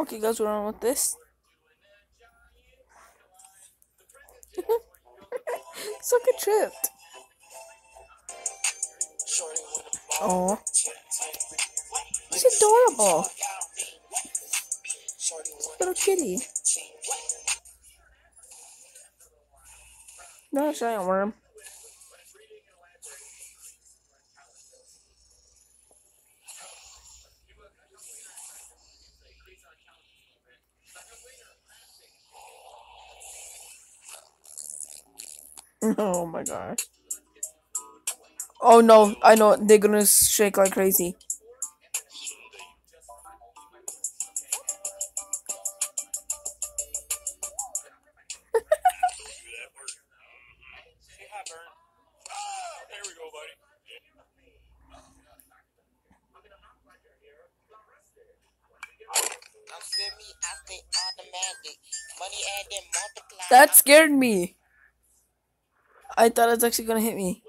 Okay, guys, we're on with this. Sucker tripped. Oh, he's adorable. Little kitty. No, giant worm. Oh my god. Oh no, I know they're gonna shake like crazy. Say hi, Bern. There we go, buddy. I'm semi after automatic. Money adding multiply. That scared me. I thought it was actually gonna hit me.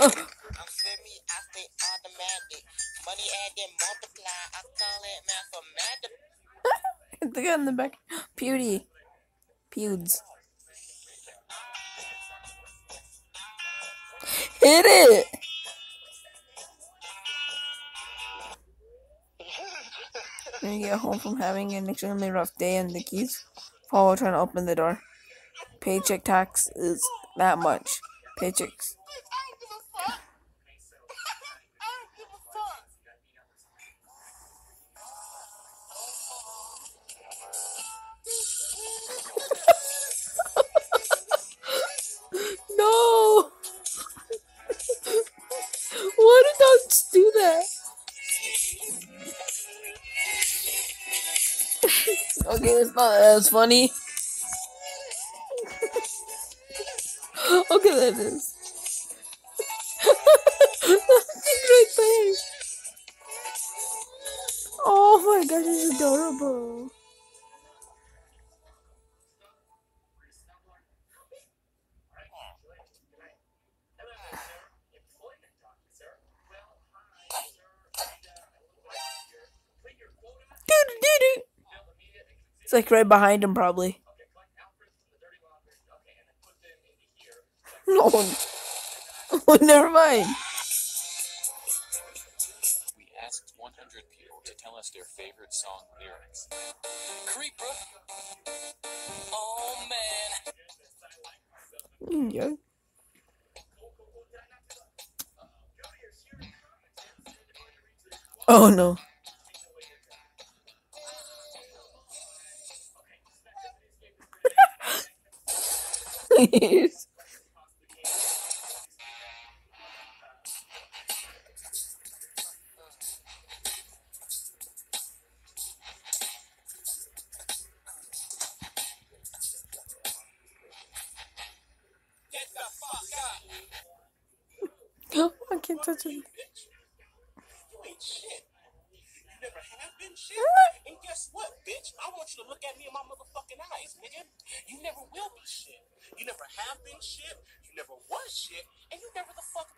Oh, I'm semi after automatic. Money adding multiply. I call it mathematics. the guy in the back. Pewdie. Pewds. Hit it! When you get home from having an extremely rough day and the keys fall while trying to open the door. Paycheck tax is that much. Paychecks. No! Why did dogs do that? okay, it's not as funny. Okay, that is. That's a great thing. Oh my gosh, it's adorable. It's like right behind him, probably. No. Oh, never mind. We asked 100 people to tell us their favorite song lyrics. Creeper. Oh man. Mm, Yeah. Oh no. Please. Been shit. And guess what, bitch? I want you to look at me in my motherfucking eyes, nigga. You never will be shit. You never have been shit. You never was shit. And you never the fuck.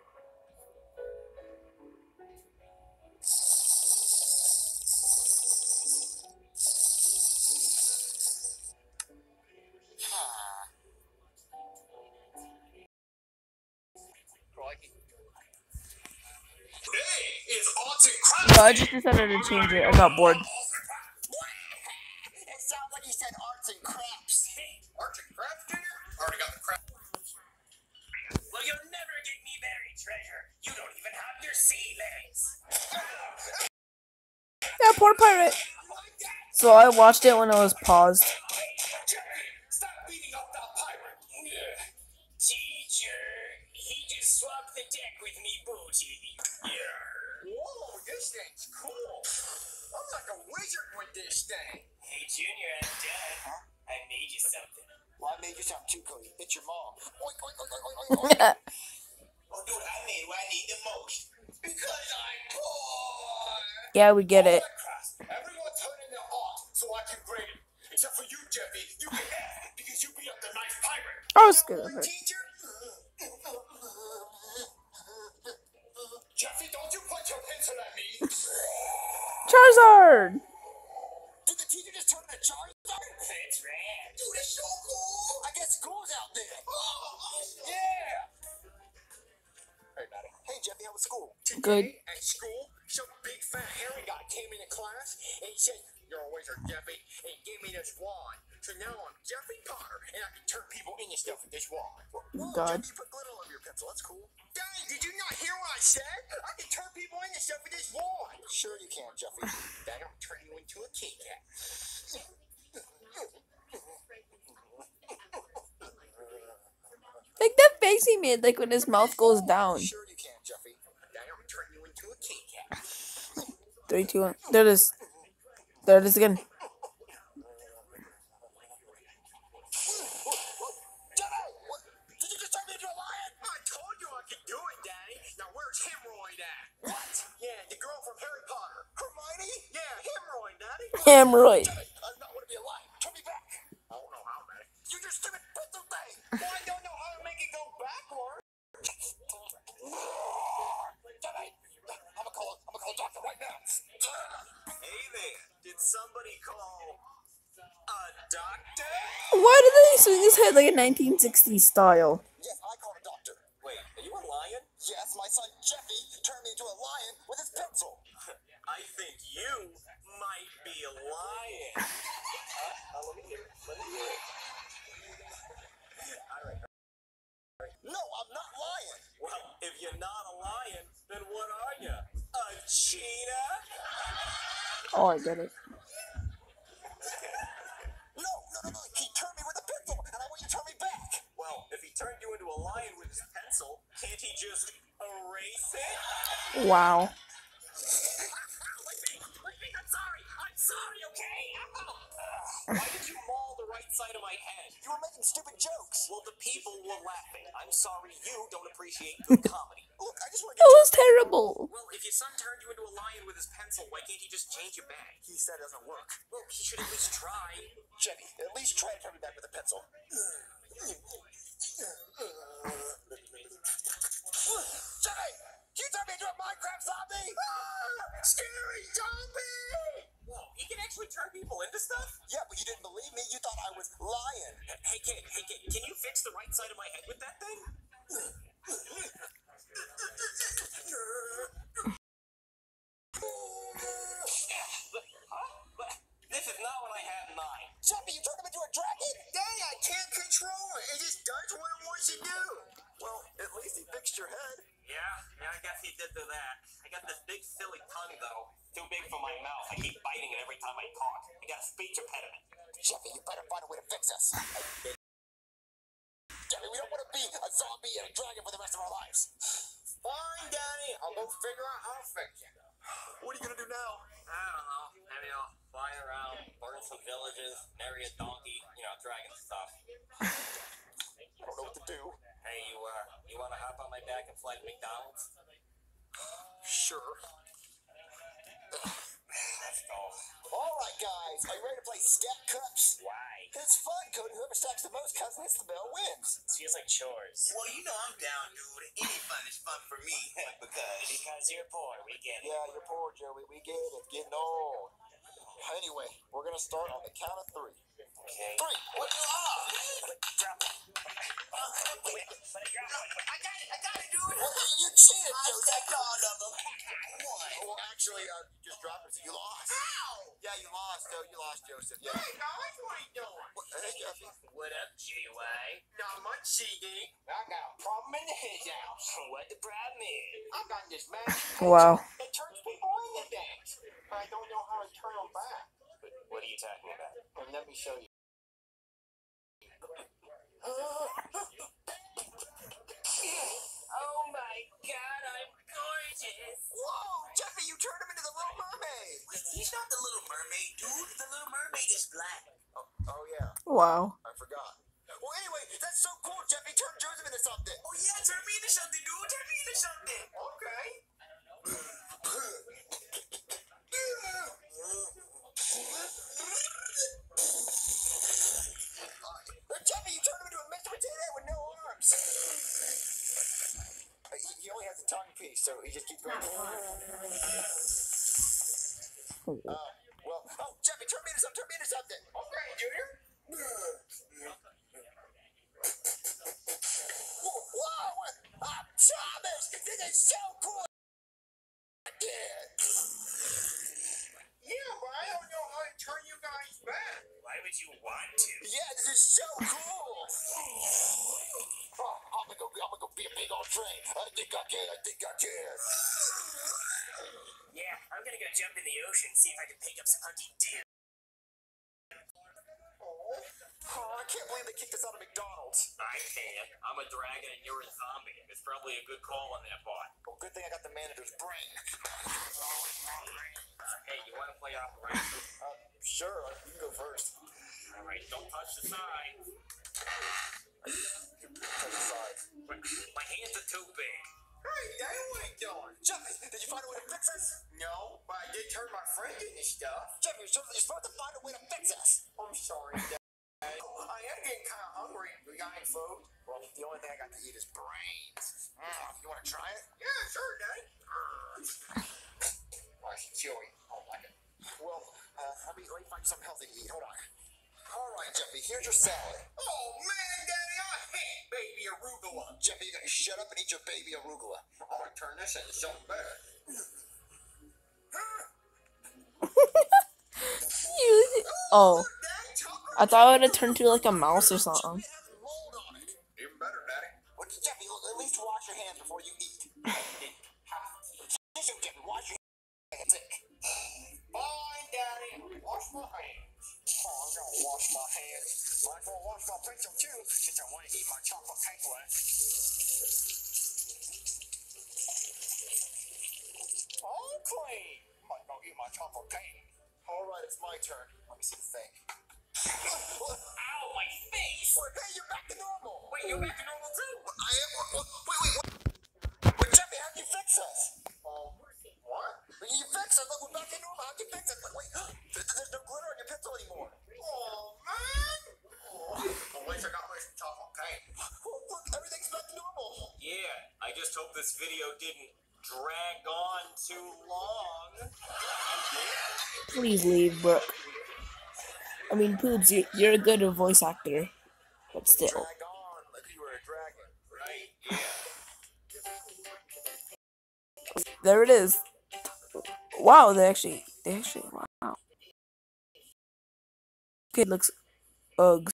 No, I just decided to change it. I got bored. It sounds like he said arts and crafts. Arts and crafts, Junior? Already got the crap. Well, you'll never get me buried, treasure. You don't even have your sea legs. Yeah, poor pirate. So I watched it when it was paused. Stop beating up that pirate. Teacher, he just swapped the deck with me booty. Whoa, this thing's cool. I'm like a wizard with this thing. Hey, Junior, I'm done. I made you something. Well, I made you something too, Cody. It's your mom. Oink, oink, oink, oink, oink, oink. Oh, dude, I made what I need the most. Because I'm poor. yeah, we get it. Class, everyone turn in their art so I can grade it. Except for you, Jeffy. You can F because you beat up the nice pirate. I was scared of her. Teacher? Jeffy, don't you point your pencil at me! Charizard! Did the teacher just turn into Charizard? That's. Dude, so cool! I guess school's out there. Oh. Yeah! Hey, Jeffy, how was school? Today, Good. At school, fat hairy guy came into class and he said, "You're a wizard, Jeffy," and he gave me this wand. So now I'm Jeffy Potter, and I can turn people into stuff with this wand. Whoa, God. Jeffy, you put glitter on your pencil. That's cool. Dang, did you not hear what I said? I can turn people into stuff with this wand. Sure you can, Jeffy. then I'll turn you into a Kit Kat. Like that face he made, like when his mouth goes down. Sure you can, Jeffy. Then I'll turn you into a Kit Kat. Three, two, one. There it is. There it is again. Jeffy! 1960s style? Yes, I called a doctor. Wait, are you a lion? Yes, my son Jeffy turned me into a lion with his pencil. I think you might be a lion. Uh, let me hear it. Let me hear it. All right. No, I'm not lying. Well, if you're not a lion, then what are you? A cheetah? Oh, I get it. Okay? Why did you maul the right side of my head? You were making stupid jokes. Well, the people were laughing. I'm sorry you don't appreciate good comedy. Look, I just want to That was terrible. Well, if your son turned you into a lion with his pencil, why can't he just change it back? He said it doesn't work. Well, he should at least try. Jeffy, at least try to turn me back with a pencil. Jeffy, can you turn me into a Minecraft zombie? Ah, scary zombie! Whoa, he can actually turn people into stuff? Yeah, but you didn't believe me. You thought I was lying. Hey, kid, hey, kid, can you fix the right side of my head with that thing? This is not what I had in mind. Jumpy, you turned him into a dragon? Dang, I can't control it. It just does what it wants to do. Well, at least he fixed your head. Yeah, yeah, I guess he did do that. I got this big silly tongue, though. Too big for my mouth. I keep biting it every time I talk. I got a speech impediment. Jeffy, you better find a way to fix us. Jeffy, we don't want to be a zombie and a dragon for the rest of our lives. Fine, Daddy. I'll go figure out how to fix it. What are you gonna do now? I don't know. Maybe I'll fly around, burn some villages, marry a donkey, you know, dragon stuff. I don't know what to do. Hey, you uh, you wanna hop on my back and fly to McDonald's? Sure. Let's go. All right, guys. Are you ready to play Stack Cups? Why? It's fun, Cody. Whoever stacks the most cups and hits the bell wins. It feels like chores. Well, you know I'm down, dude. Any fun is fun for me because Because you're poor, we get it. Yeah, you're poor, Joey. We get it. Getting old. Anyway, we're gonna start on the count of three. Okay. Three. You cheated, I Joey. stacked all of them. One. Well, actually, uh, just dropped it, so you lost. Ow! Yeah, you lost, though. You lost, Joseph. Yeah. Hey, guys, what are you doing? What- Hey, Jeffy. What up, G-Way? Not much, CD. I got a problem in his house. What the problem is? I got this magic Wow. that turns people into things. I don't know how to turn them back. What are you talking about? Well, let me show you. Oh my god, I'm gorgeous! Whoa, Jeffy, you turned him into the Little Mermaid. He's not the little mermaid, dude. The little mermaid is black. Oh, oh yeah, Wow. I forgot. Well, anyway, that's so cool, Jeffy. Turn Joseph into something. Oh yeah, turn me into something, dude. Turn me into something. Okay. So he just keeps going. Oh, uh, well, oh, Jeffy, turn me into something. Turn me into something. All right, Junior. Whoa, whoa, what? Thomas, this is so cool. Think I can. Yeah, I'm gonna go jump in the ocean, see if I can pick up some hunky deer. Oh, I can't believe they kicked us out of McDonald's. I can't. I'm a dragon and you're a zombie. It's probably a good call on that part. Well, good thing I got the manager's brain. Uh, hey, you want to play operation? Uh, sure, you can go first. All right, don't touch the side. Friend in and stuff. Jeffy, you're supposed, to find a way to fix us. I'm sorry, Dad. I am getting kind of hungry. We got any food? Well, the only thing I got to eat is brains. Mm, you want to try it? Yeah, sure, Dad. Oh, it's chewy. I don't like it. Well, uh, let me let me find something healthy to eat. Hold on. All right, Jeffy, here's your salad. Oh man, Daddy, I hate baby arugula. Jeffy, you gotta shut up and eat your baby arugula. I'm gonna turn this into something better. Oh, I thought it would have turned to like a mouse or something. Oh. All clean. Might go eat my chocolate cake. All right, it's my turn. Let me see the thing. Ow, my face! Wait, hey, you're back to normal. Wait, you're back to normal too? I am. Wait, wait, wait. Wait, Jeffy, how'd you fix us? Um, what? You fixed us. Look, we're back to normal. How'd you fix us? Wait, th- there's no glitter on your pencil anymore. Oh, man. Oh, at least I got my chocolate cake. Oh, look, everything's back to normal. Yeah, I just hope this video didn't drag on too long. Please leave, Brooke. I mean, Poobs, you- you're a good voice actor, but still. Drag on like you were a dragon. Right, yeah. There it is. Wow, they actually, they actually, wow. Kid looks ugh.